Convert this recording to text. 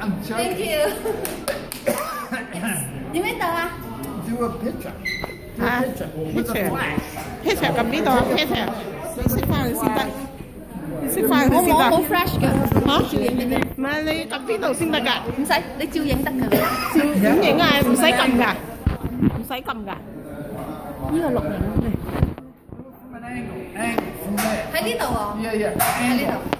I'm joking. Thank you. you made that? Do a picture. Do a à, picture. With a flash. Picture cầm đi tòa, picture. Xin phản, xin phản. Xin phản, xin phản. Hổ fresh kìa. Hả? Mà lấy cầm đi tàu xin đặt cả. Không sai, lấy chiêu dẫn đặt cả. Những những ai không sai cầm cả. Không sai cầm cả. Như là lục nhận này. Thấy đi tàu à? Yeah, yeah. Thấy đi tàu.